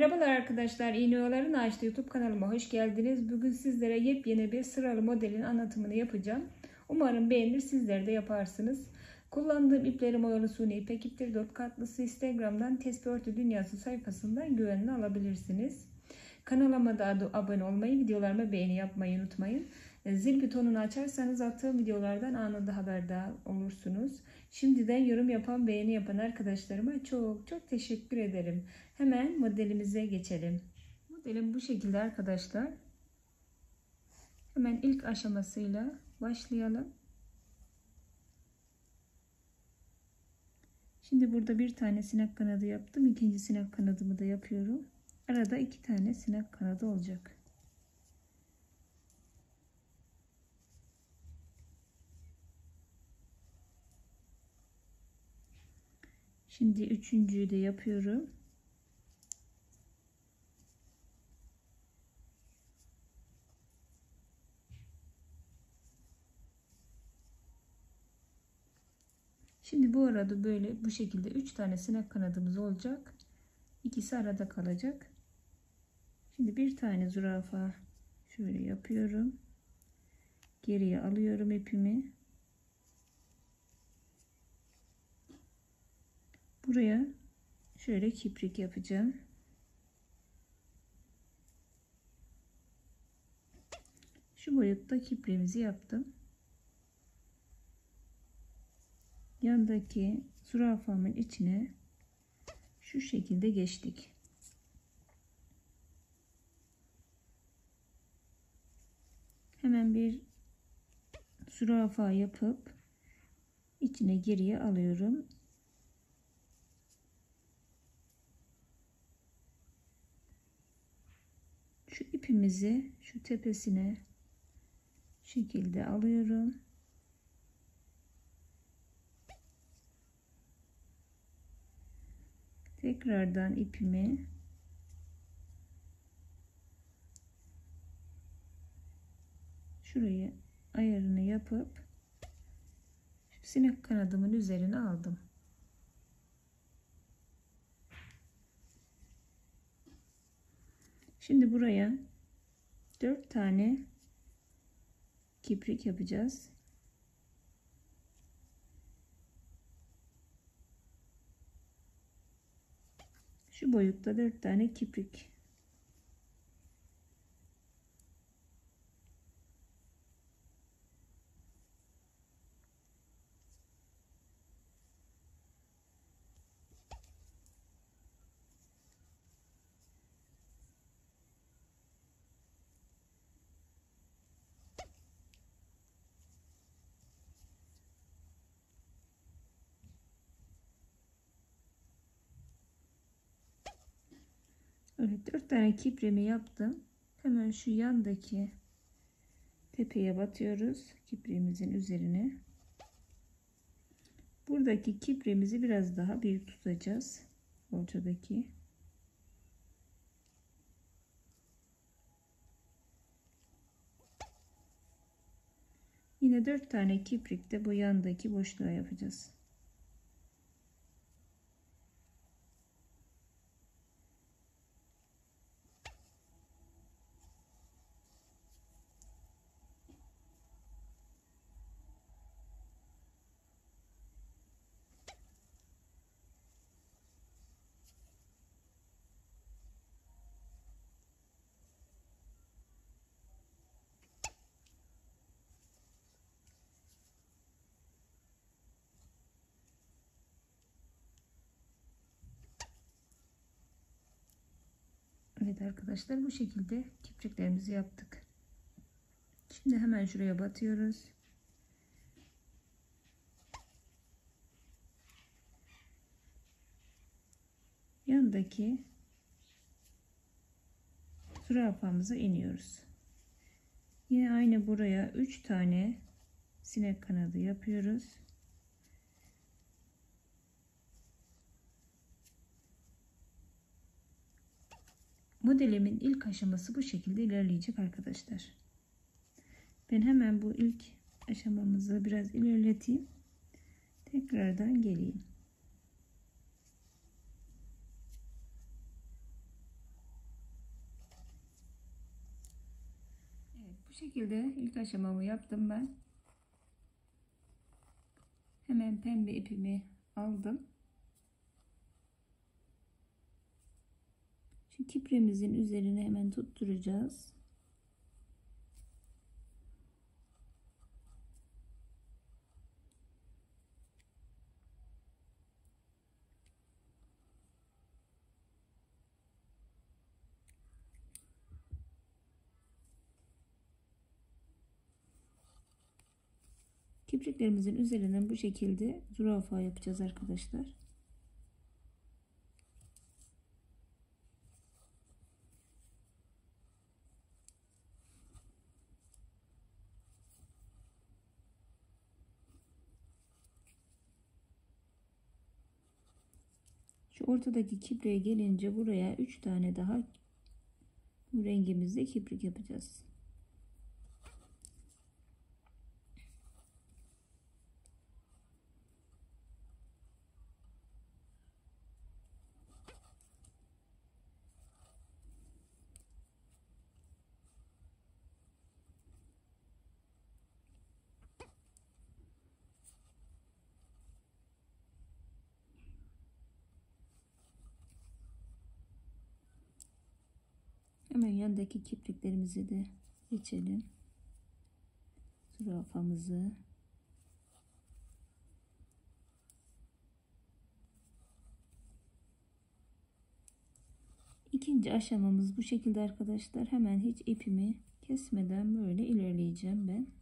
Merhabalar arkadaşlar, İğneoların Ağaçta YouTube kanalıma hoş geldiniz. Bugün sizlere yepyeni bir sıralı modelin anlatımını yapacağım. Umarım beğenir, sizler de yaparsınız. Kullandığım iplerim oyalı suni ipek iptir. Dört katlısı Instagram'dan Tespih Örtü Dünyası sayfasından güvenli alabilirsiniz. Kanalıma da abone olmayı, videolarıma beğeni yapmayı unutmayın. Zil butonunu açarsanız attığım videolardan anında haberdar olursunuz. Şimdiden yorum yapan, beğeni yapan arkadaşlarıma çok çok teşekkür ederim. Hemen modelimize geçelim. Modelim bu şekilde arkadaşlar. Hemen ilk aşamasıyla başlayalım. Şimdi burada bir tane sinek kanadı yaptım. İkinci sinek kanadımı da yapıyorum. Arada iki tane sinek kanadı olacak. Şimdi üçüncüyü de yapıyorum. Şimdi bu arada böyle bu şekilde üç tane sinek kanadımız olacak. İkisi arada kalacak. Şimdi bir tane zürafa şöyle yapıyorum. Geriye alıyorum ipimi. Buraya şöyle kiprik yapacağım. Şu boyutta kipriğimizi yaptım. Yandaki zürafamın içine şu şekilde geçtik. Hemen bir zürafa yapıp içine geriye alıyorum. Şu ipimizi şu tepesine şekilde alıyorum. Tekrardan ipimi şuraya ayarını yapıp sinek kanadımın üzerine aldım. Şimdi buraya 4 tane kiprik yapacağız. Şu boyutta 4 tane kiprik. Evet 4 tane kipremi yaptım. Hemen şu yandaki tepeye batıyoruz. Kipremizin üzerine. Buradaki kipremizi biraz daha büyük tutacağız. Ortadaki. Yine 4 tane kiprik de bu yandaki boşluğa yapacağız. Evet arkadaşlar bu şekilde kipriklerimizi yaptık. Şimdi hemen şuraya batıyoruz. Yandaki zürafamıza iniyoruz. Yine aynı buraya 3 tane sinek kanadı yapıyoruz. Modelimin ilk aşaması bu şekilde ilerleyecek arkadaşlar. Ben hemen bu ilk aşamamızı biraz ilerleteyim. Tekrardan geleyim. Evet, bu şekilde ilk aşamamı yaptım ben. Hemen pembe ipimi aldım. Şu kipremizin üzerine hemen tutturacağız. Kipriklerimizin üzerinden bu şekilde zürafa yapacağız arkadaşlar. Şu ortadaki kipriğe gelince buraya 3 tane daha bu rengimizde kiprik yapacağız. Hemen yandaki kipriklerimizi de geçelim. Zürafamızı. İkinci aşamamız bu şekilde arkadaşlar. Hemen hiç ipimi kesmeden böyle ilerleyeceğim ben.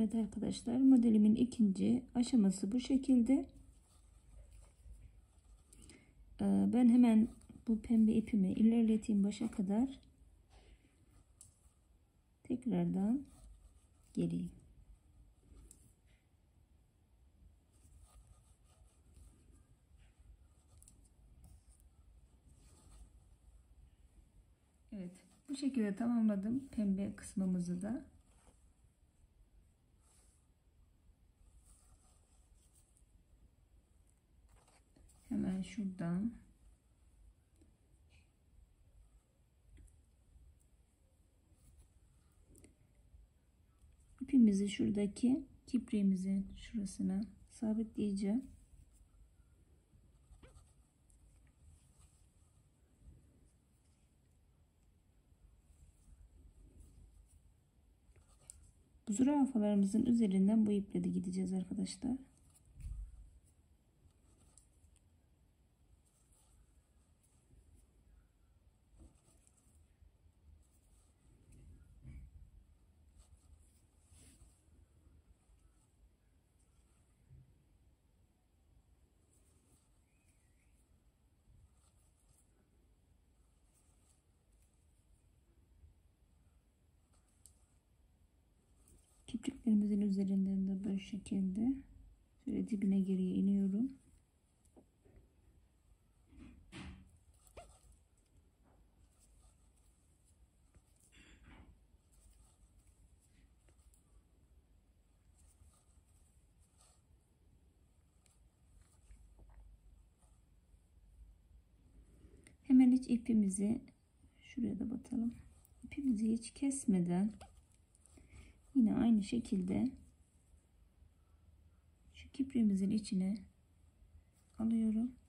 Evet arkadaşlar modelimin ikinci aşaması bu şekilde. Ee, ben hemen bu pembe ipimi ilerleteyim başa kadar. Tekrardan geleyim. Evet bu şekilde tamamladım pembe kısmımızı da. Hemen şuradan ipimizi şuradaki kipriğimizin şurasına sabitleyeceğim. Zürafalarımızın üzerinden bu iple de gideceğiz arkadaşlar. Kipriklerimizin üzerinden de böyle şekilde şöyle dibine geriye iniyorum. Hemen hiç ipimizi şuraya da batalım. İpimizi hiç kesmeden Yine aynı şekilde şu kipriğimizin içine alıyorum.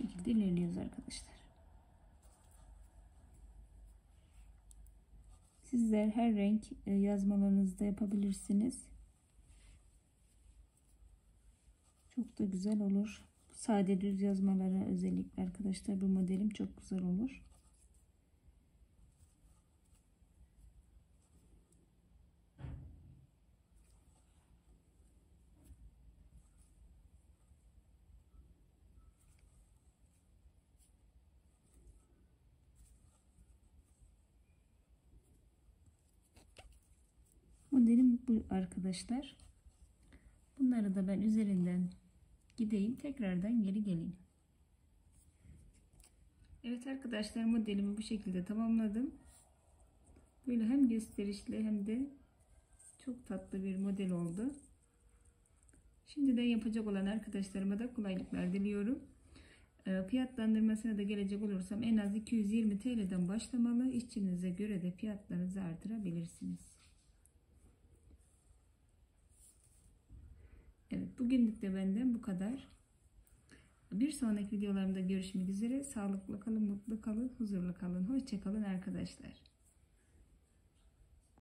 Şekilde ilerliyoruz arkadaşlar. Sizler her renk e, yazmalarınızda yapabilirsiniz. Çok da güzel olur. Sade düz yazmalara özellikle arkadaşlar bu modelim çok güzel olur. Modelim bu arkadaşlar. Bunları da ben üzerinden gideyim. Tekrardan geri geleyim. Evet arkadaşlar modelimi bu şekilde tamamladım. Böyle hem gösterişli hem de çok tatlı bir model oldu. Şimdiden yapacak olan arkadaşlarıma da kolaylıklar diliyorum. Ee, fiyatlandırmasına da gelecek olursam en az 220 TL'den başlamalı. İşçinize göre de fiyatlarınızı artırabilirsiniz. Evet bugünlük de benden bu kadar. Bir sonraki videolarımda görüşmek üzere. Sağlıklı kalın, mutlu kalın, huzurlu kalın. Hoşçakalın arkadaşlar.